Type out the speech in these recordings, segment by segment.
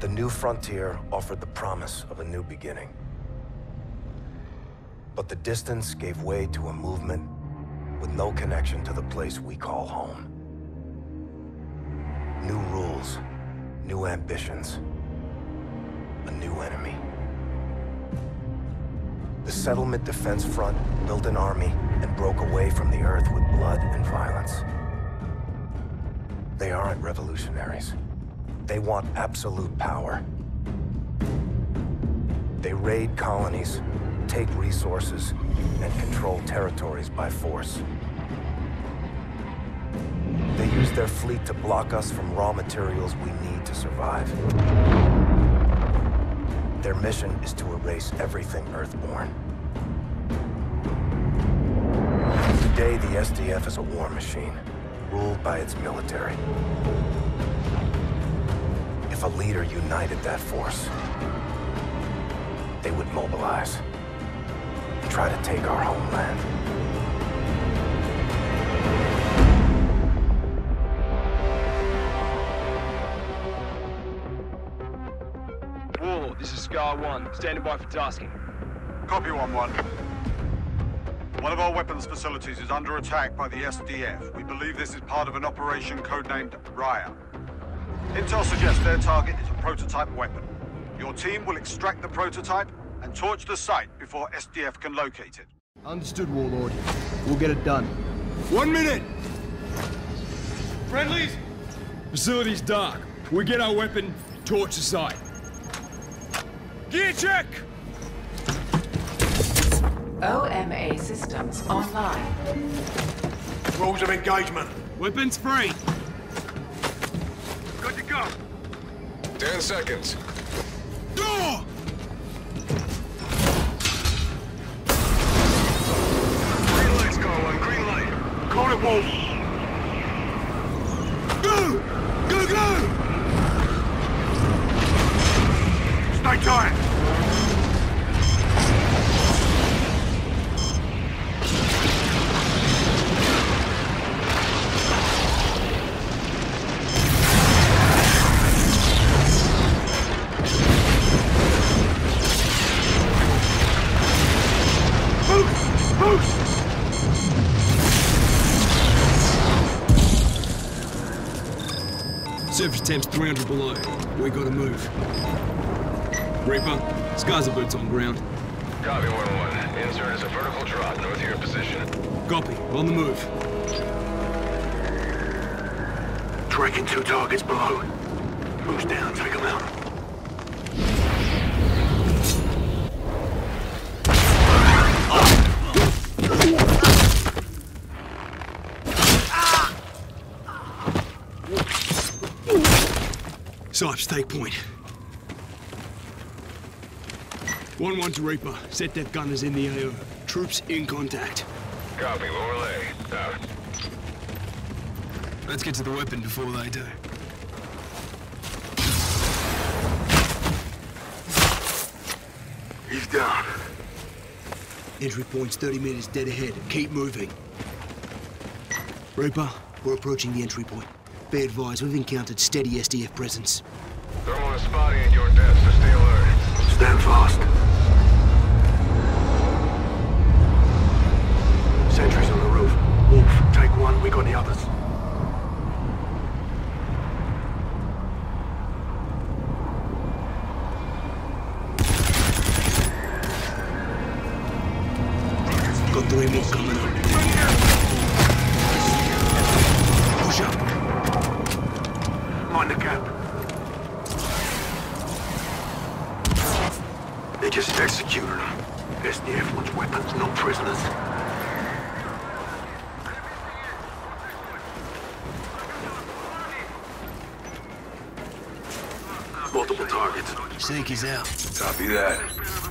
The new frontier offered the promise of a new beginning. But the distance gave way to a movement with no connection to the place we call home. New rules, new ambitions, a new enemy. The Settlement Defense Front built an army and broke away from the Earth with blood and violence. They aren't revolutionaries. They want absolute power. They raid colonies, take resources, and control territories by force. They use their fleet to block us from raw materials we need to survive. Their mission is to erase everything Earthborn. Today, the SDF is a war machine, ruled by its military. If a leader united that force, they would mobilize and try to take our homeland. Warlord, this is Scar 1, standing by for tasking. Copy 1-1. One of our weapons facilities is under attack by the SDF. We believe this is part of an operation codenamed Raya. Intel suggests their target is a prototype weapon. Your team will extract the prototype and torch the site before SDF can locate it. Understood, Warlord. We'll get it done. One minute! Friendlies? Facility's dark. We get our weapon, torch the site. Gear check! OMA systems online. Rules of engagement. Weapons free. Go. Ten seconds. Door! Green light, Scar 1, green light. It Wolf. 300 below. We gotta move. Reaper, scars of boots on ground. Copy 1-1. Insert is a vertical drop north of your position. Copy, on the move. Tracking two targets below. Moves down, take them out. Sipes, take point. 1-1 to Reaper. Set that gunners in the AO. Troops in contact. Copy, Lorelei. Out. Let's get to the weapon before they do. He's down. Entry point's 30 meters dead ahead. Keep moving. Reaper, we're approaching the entry point. Be advised, we've encountered steady SDF presence. Thermal is spotting at your desk, so stay alert. Stand fast. They just executed him. SDF wants weapons, no prisoners. Multiple targets. Seek is out. Copy that.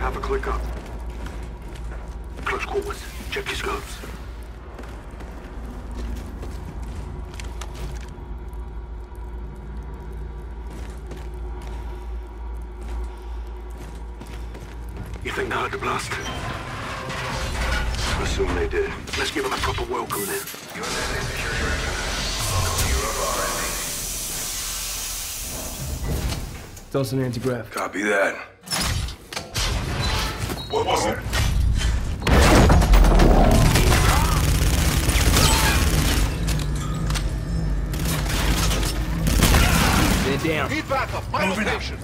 Have a click up. Close quarters. Check your scopes. You think they heard the blast? I assume they did. Let's give them a proper welcome then. Toss an anti-grav. Copy that. What was it? They're down. Need backup. My Moving up. location.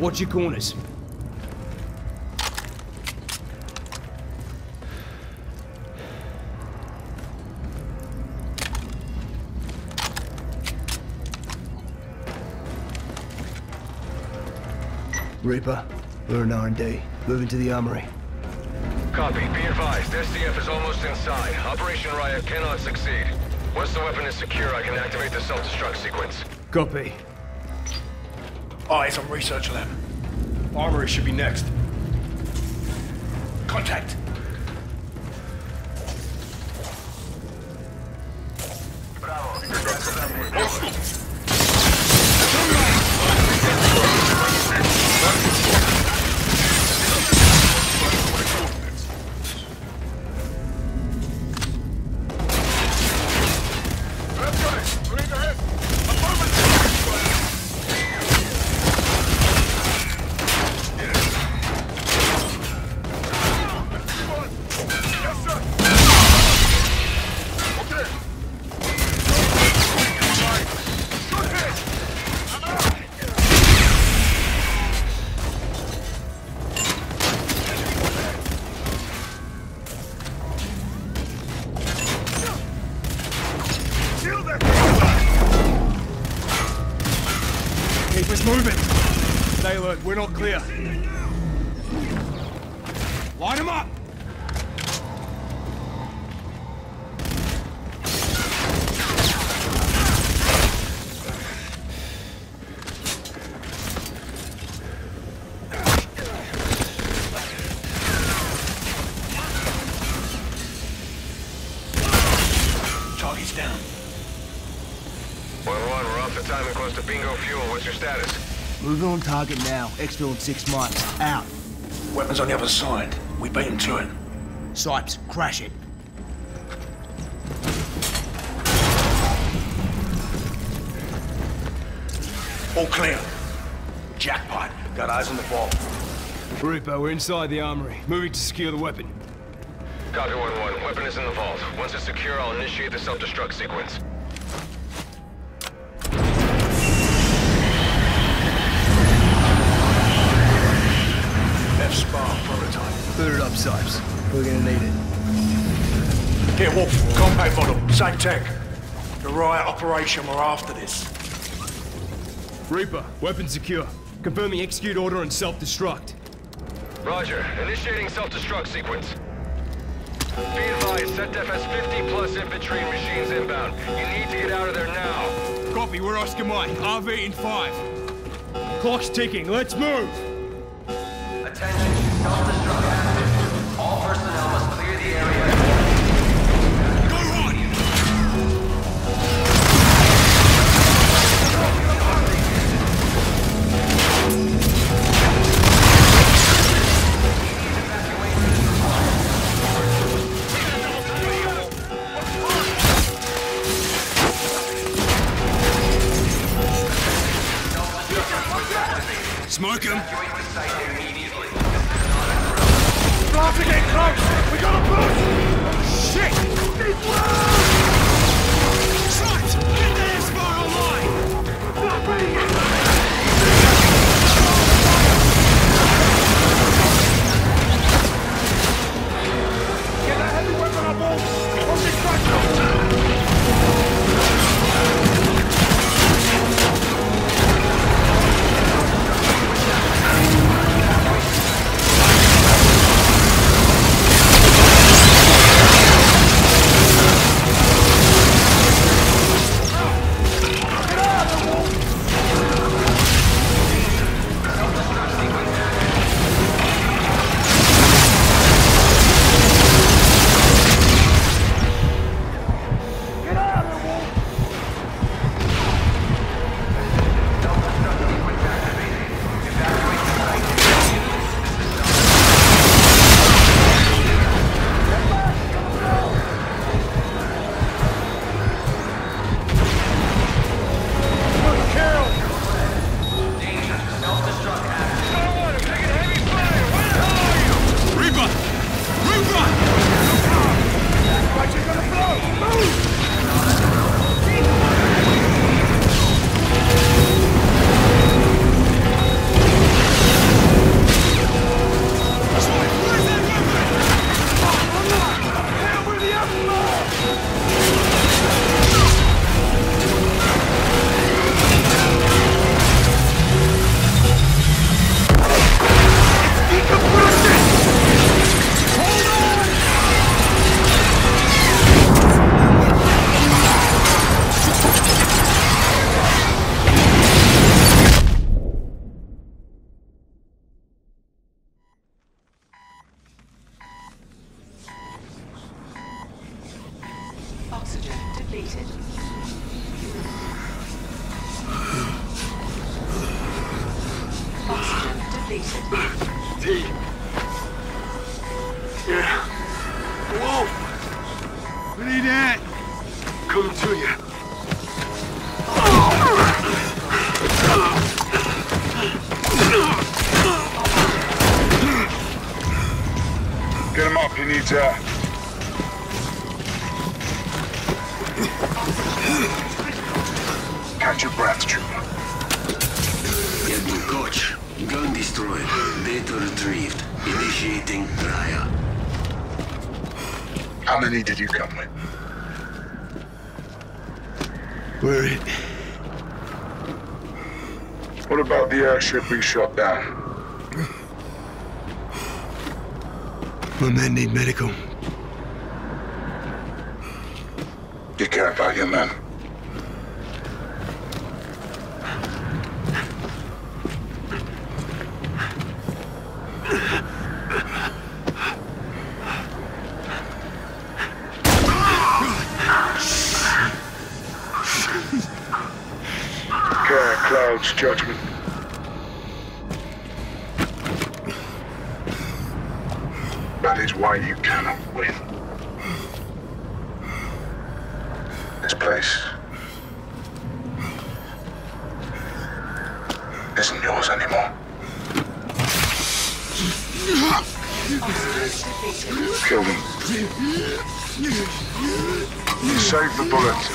Watch your corners. Reaper, we're in R&D. Moving to the armory. Copy. Be advised. SDF is almost inside. Operation Riot cannot succeed. Once the weapon is secure, I can activate the self-destruct sequence. Copy. Eyes on research lab. Armory should be next. Contact. Stay alert, we're not clear. Line them up! Target's down. One one, we're off the time and close to bingo fuel. What's your status? Moving on target now. Exfil in six miles. Out. Weapons on the other side. We beat them to it. Sipes, crash it. All clear. Jackpot. Got eyes on the ball. Reaper, we're inside the armory. Moving to secure the weapon. Copy 1-1. Weapon is in the vault. Once it's secure, I'll initiate the self-destruct sequence. F-Spar prototype. Boot it up, Sipes. We're gonna need it. Get Wolf. Compact model. Same tech. The riot operation we're after this. Reaper, weapon secure. Confirming execute order and self-destruct. Roger. Initiating self-destruct sequence. Be advised, SetDef has 50 plus infantry and machines inbound. You need to get out of there now. Copy, we're Oscar Mike. RV in five. Clock's ticking, let's move! Up, he needs. Catch your breath, Trooper. Captain Kotch, gun destroyed, data retrieved, initiating Raya. How many did you come with? We're it. What about the airship we shot down? My men need medical. You care about your men? Care clouds judgment. That is why you cannot win. This place isn't yours anymore. Kill them. Save the bullets.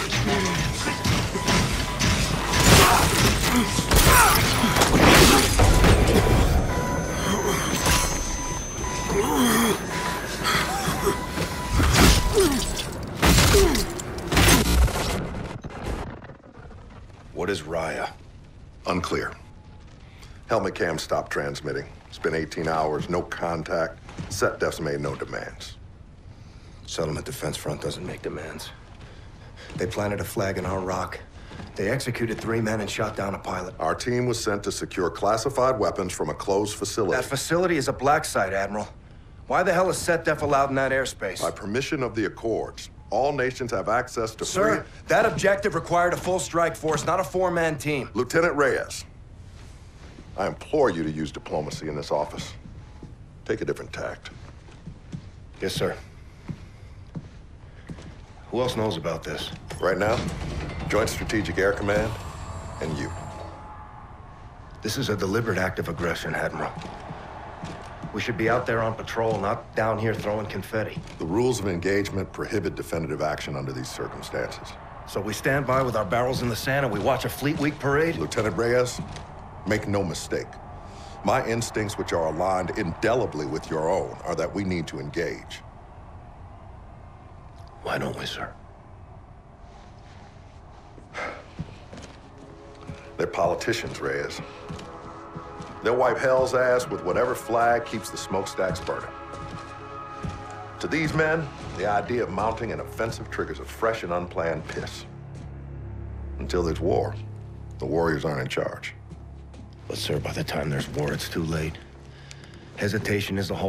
Helmet cam stopped transmitting. It's been 18 hours, no contact. Set defs made no demands. Settlement Defense Front doesn't make demands. They planted a flag in our rock. They executed three men and shot down a pilot. Our team was sent to secure classified weapons from a closed facility. That facility is a black site, Admiral. Why the hell is SetDef allowed in that airspace? By permission of the Accords, all nations have access to Sir, free... that objective required a full strike force, not a four-man team. Lieutenant Reyes, I implore you to use diplomacy in this office. Take a different tact. Yes, sir. Who else knows about this? Right now, Joint Strategic Air Command and you. This is a deliberate act of aggression, Admiral. We should be out there on patrol, not down here throwing confetti. The rules of engagement prohibit definitive action under these circumstances. So we stand by with our barrels in the sand and we watch a Fleet Week parade? Lieutenant Reyes, make no mistake. My instincts, which are aligned indelibly with your own, are that we need to engage. Why don't we, sir? They're politicians, Reyes. They'll wipe hell's ass with whatever flag keeps the smokestacks burning. To these men, the idea of mounting an offensive triggers a fresh and unplanned piss. Until there's war, the warriors aren't in charge. But, sir, by the time there's war, it's too late. Hesitation is the whole